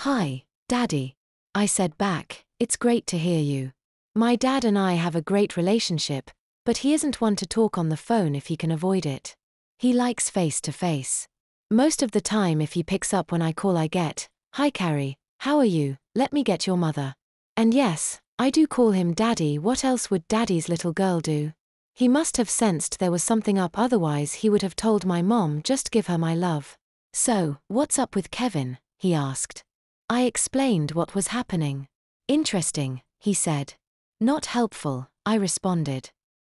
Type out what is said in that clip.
Hi, Daddy. I said back, it's great to hear you. My dad and I have a great relationship, but he isn't one to talk on the phone if he can avoid it. He likes face to face. Most of the time, if he picks up when I call, I get, Hi, Carrie, how are you? Let me get your mother. And yes, I do call him Daddy. What else would Daddy's little girl do? He must have sensed there was something up, otherwise, he would have told my mom just give her my love. So, what's up with Kevin? he asked. I explained what was happening. Interesting, he said. Not helpful, I responded.